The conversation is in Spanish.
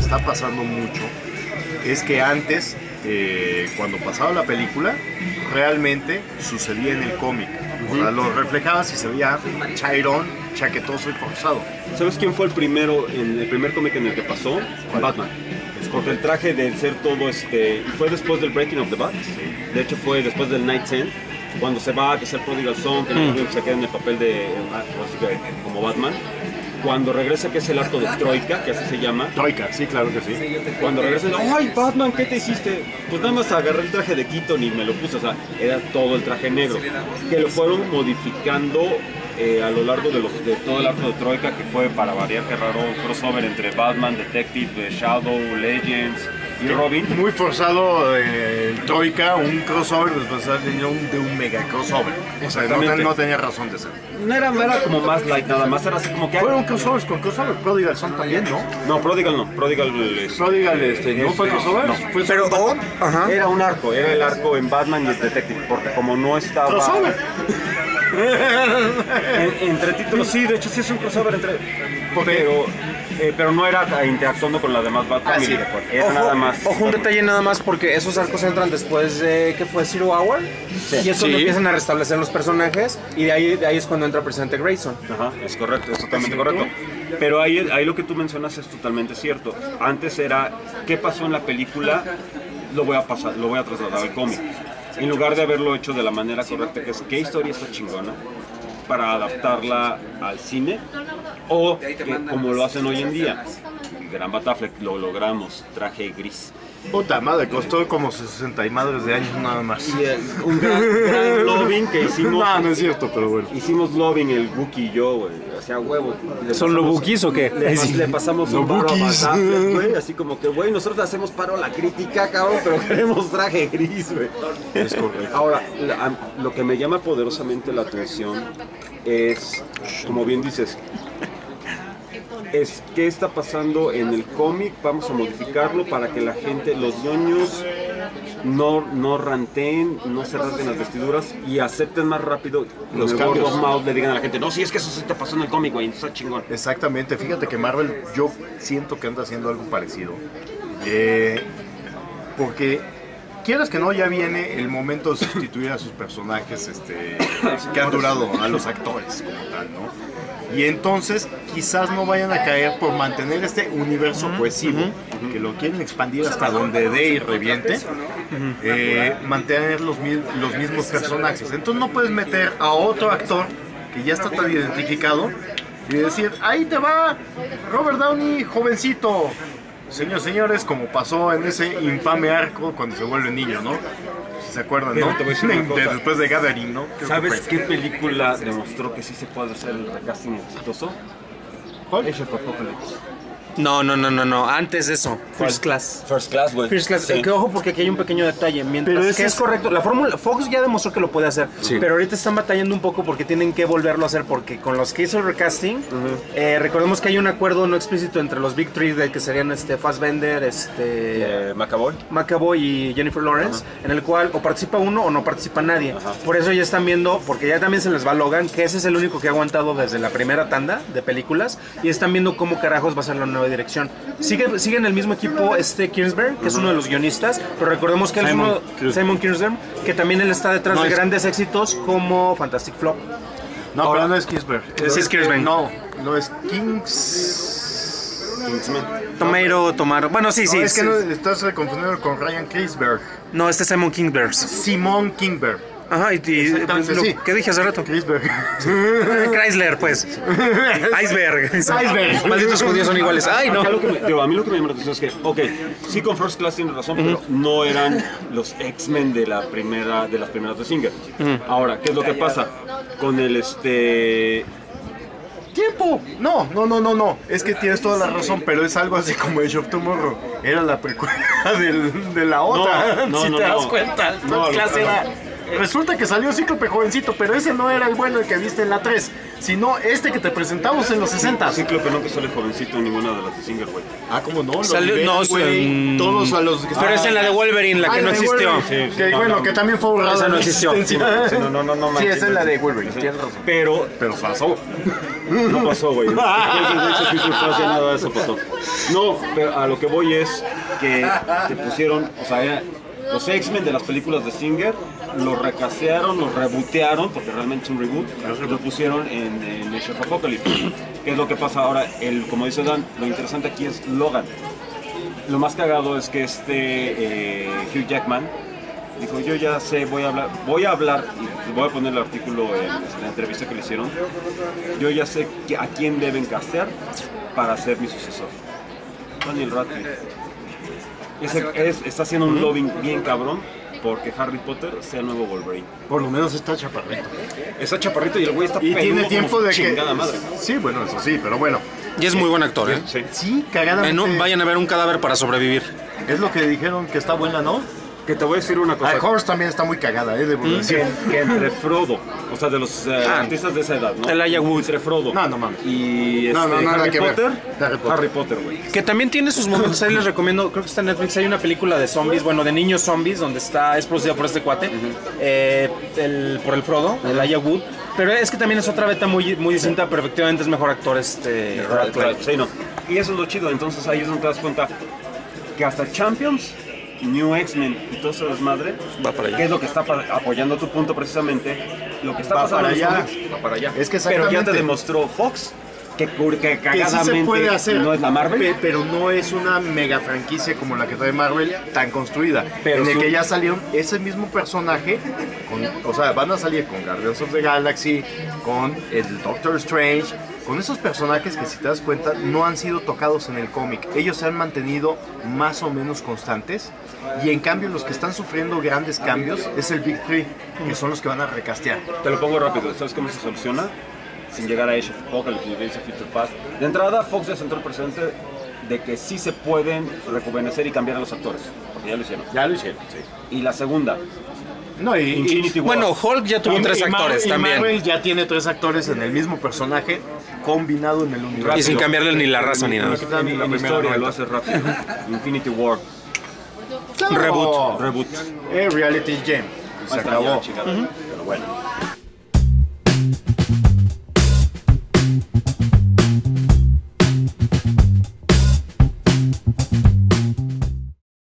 está pasando mucho es que antes, eh, cuando pasaba la película, realmente sucedía en el cómic. O sea, lo reflejabas y se veía chairón, chaquetoso y forzado. ¿Sabes quién fue el primero, en el primer cómic en el que pasó? Batman. Porque el traje de ser todo este. Fue después del Breaking of the Bat. De hecho, fue después del Night's End. Cuando se va, que es el Prodigal Son, que no se queda en el papel de. como Batman. Cuando regresa, que es el arco de Troika, que así se llama. Troika, sí, claro que sí. Cuando regresa, ¡ay, Batman, qué te hiciste! Pues nada más agarré el traje de Keaton y me lo puse, o sea, era todo el traje negro. Que lo fueron modificando eh, a lo largo de, los- de todo el arco de Troika, que fue para variar, que raro, un crossover entre Batman, Detective, eh, Shadow, Legends y Robin. Muy forzado eh, Troika, un crossover después de un, de un mega crossover. O sea, no, tenía razón de ser. No era, no era como más light, nada más era así como que... Fueron crossovers con crossover. Prodigal Son también, ¿no? No, Prodigal no, Prodigal... es- Prodigal, este, ¿no fue crossover? No. Fue Pero, oh, ajá. Era un arco, era el arco en Batman y el Detective, porque como no estaba... Crossover. En- entre títulos, sí, de hecho sí es un crossover entre. Pero, eh, pero no era interactuando con la demás Batman. Ah, sí, de acuerdo. Era nada más. Ojo, un detalle nada más porque esos arcos entran después de que fue Zero Hour y es cuando Sí. empiezan a restablecer los personajes y de ahí, de ahí es cuando entra el presidente Grayson. Ajá, es correcto, es totalmente correcto. Pero ahí, ahí lo que tú mencionas es totalmente cierto. Antes era qué pasó en la película, lo voy a pasar, lo voy a trasladar al cómic. En lugar de haberlo hecho de la manera correcta, que es qué historia está chingona para adaptarla al cine o que, como lo hacen hoy en día. Gran Batafleck lo logramos, traje gris. Puta madre, costó como 60 y madres de años nada más. Y un gran, gran lobbying que hicimos. No, no es cierto, pero bueno. Hicimos lobbying el Wookie y yo, güey. Hacía huevo. Le ¿Son pasamos- Lobukis o qué? Le, pas- le pasamos Los un paro a Wookiees. Batafleck, güey. Así como que, güey, nosotros le hacemos paro a la crítica, cabrón, pero queremos traje gris, güey. Es correcto. Ahora, lo que me llama poderosamente la atención es, como bien dices, es qué está pasando en el cómic, vamos a modificarlo para que la gente, los ñoños, no, no ranteen, no se rasguen las vestiduras y acepten más rápido Los cambios. mouth le digan a la gente, no, si es que eso sí te pasó en el cómic, güey, está chingón. Exactamente, fíjate que Marvel yo siento que anda haciendo algo parecido. Eh, porque quieras que no, ya viene el momento de sustituir a sus personajes este, que han durado, a los actores como tal, ¿no? Y entonces quizás no vayan a caer por mantener este universo cohesivo, que lo quieren expandir hasta donde dé y reviente, eh, mantener los, mi- los mismos personajes. Entonces no puedes meter a otro actor que ya está tan identificado y decir, ahí te va Robert Downey, jovencito. Señores, señores, como pasó en ese infame arco cuando se vuelve niño, ¿no? Si se acuerdan, Pero ¿no? te voy a decir una De- cosa. después de Gathering, ¿no? Creo ¿Sabes qué película demostró que sí se puede hacer el recasting exitoso? ¿Cuál? Age of Apocalypse. No, no, no, no, no, antes de eso, First Class. First Class, güey. First Class, Sí. que ojo porque aquí hay un pequeño detalle, mientras Pero que es es- correcto, la fórmula Fox ya demostró que lo puede hacer, Sí. pero ahorita están batallando un poco porque tienen que volverlo a hacer porque con los que hizo el recasting, eh, recordemos que hay un acuerdo no explícito entre los Big Three de que serían este Fassbender, este Eh, Macaboy. McAvoy y Jennifer Lawrence, en el cual o participa uno o no participa nadie. Por eso ya están viendo, porque ya también se les va Logan, que ese es el único que ha aguantado desde la primera tanda de películas, y están viendo cómo carajos va a ser la nueva dirección. Sigue, sigue en el mismo equipo este Kingsberg, que es uno de los guionistas, pero recordemos que él es uno. Simon Kingsberg, que también él está detrás No, de es- grandes éxitos como Fantastic Flop. No, pero no es Kingsberg. Sí es Kingsberg. No, no es Kings. Kingsman. Tomato, Tomaro. Bueno, sí, No, sí. es que no, estás confundiendo con Ryan Kingsberg. No, este es Simon Kingsberg. Simon Kingberg. Ajá, y, y- Exactamente, lo sí. que dije hace rato. Kingsberg. Chrysler, pues. Iceberg. Iceberg. Malditos judíos son iguales. Ay, no. Lo que me- digo, a mí lo que me llama la atención es que, ok, sí con First Class tienes razón, pero no eran los X-Men de la primera, de las primeras de Singer. Ahora, ¿qué es lo que pasa? Con el este. ¡Tiempo! No, no, no, no, no. Es que tienes toda la razón, pero es algo así como Age of Tomorrow. Era la precuela del- de la otra. no, si no, te no. das cuenta. No, First Class no. era resulta que salió Cíclope jovencito, pero ese no era el bueno el que viste en la 3, sino este que te presentamos en los 60. Cíclope nunca sale jovencito en ninguna de las de Singer, güey. Ah, ¿cómo no? Lo Salió- no, güey, todos a los que Pero es en la de Wolverine, la Ah, que no existió. Sí, Que, bueno, no, que también fue borrada Esa no existió. no, no, no, no Sí, esa es la de. Wolverine, tienes razón. Pero Pero pasó. no pasó, güey. Nada de eso pasó. No, pero a lo que voy es que te pusieron, o sea, ya- los X-Men de las películas de Singer los recasearon, los rebootearon, porque realmente es un reboot, lo pusieron en, en Age of Apocalypse. ¿Qué es lo que pasa ahora? El, como dice Dan, lo interesante aquí es Logan. Lo más cagado es que este eh, Hugh Jackman dijo, yo ya sé, voy a hablar, voy a hablar, y voy a poner el artículo en, en la entrevista que le hicieron, yo ya sé que- a quién deben castear para ser mi sucesor. Daniel Radcliffe. Es- está haciendo un lobbying bien cabrón porque Harry Potter sea el nuevo Wolverine. Por lo menos está chaparrito. Está chaparrito y el güey está Y tiene tiempo de que. chingada madre. Sí, bueno, eso sí, pero bueno. Y es muy buen actor, ¿eh? Sí. Sí, cagadamente. En un- vayan a ver un cadáver para sobrevivir. Es lo que dijeron que está buena, ¿no? Que te voy a decir una cosa. Ah, Horse también está muy cagada, ¿eh? Debo decir. que, que entre Frodo, o sea, de los eh, Ah, artistas de esa edad, ¿no? Elijah Wood. Entre Frodo No, no mames. y este, No, no, nada Harry, que ver. Potter, Harry Potter. Harry Potter, güey. Que también tiene sus momentos, ahí les recomiendo, creo que está en Netflix, hay una película de zombies, bueno, de niños zombies, donde está, es producida por este cuate, eh, el- por el Frodo, el Aya Wood, pero es que también es otra beta muy, muy distinta, pero efectivamente es mejor actor este Radcliffe. Sí, no. Y eso es lo chido, entonces ahí es donde te das cuenta que hasta Champions, New X-Men y todo ese desmadre, Va para allá. que es lo que está apoyando tu punto precisamente, lo que está Va pasando para allá. va para allá. Es que Pero ya te demostró Fox que, que Que sí cagadamente se puede hacer. no es la Marvel. pe- Pero no es una mega franquicia como la que trae Marvel tan construida. Pero en el su- que ya salieron ese mismo personaje. Con, o sea, van a salir con Guardians of the Galaxy, con el Doctor Strange. Con esos personajes que si te das cuenta no han sido tocados en el cómic. Ellos se han mantenido más o menos constantes. Y en cambio los que están sufriendo grandes cambios es el Big Three, que son los que van a recastear. Te lo pongo rápido, ¿sabes cómo se soluciona? Sin llegar a Age of Apocalypse Days of Future Past. De entrada, Fox ya sentó el presente de que sí se pueden rejuvenecer y cambiar a los actores, porque ya lo hicieron. Ya lo hicieron, sí. Y la segunda, No, y, y- Infinity War. Bueno, Hulk ya tuvo Y- tres y actores y también. Marvel ya tiene tres actores en el mismo personaje combinado en el universo. Y sin cambiarle ni la raza ni nada. en La historia lo hace rápido. Infinity War. Reboot. reboot. Eh, reality Gem. Se acabó. Pero bueno.